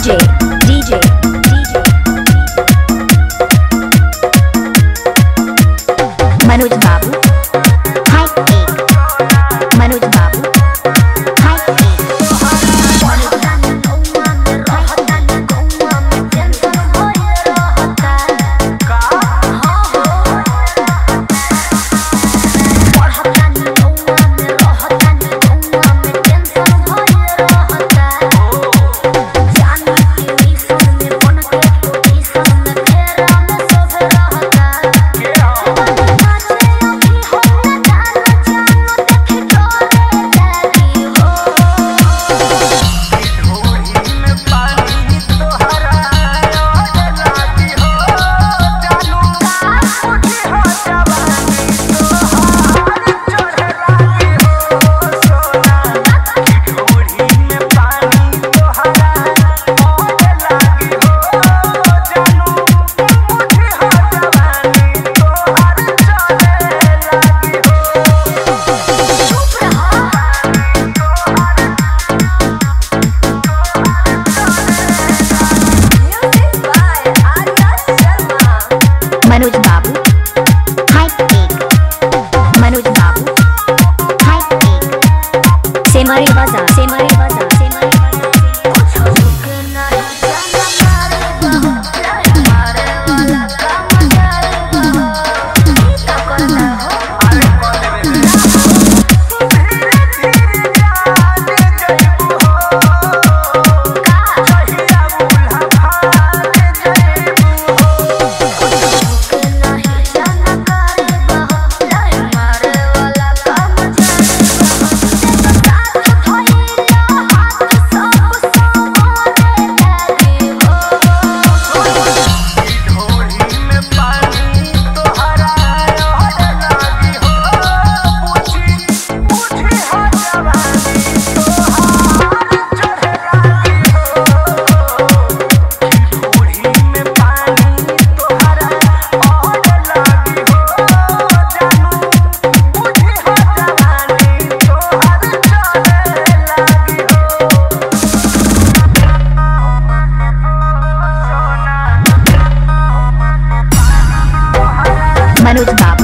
DJ, DJ, manu's top.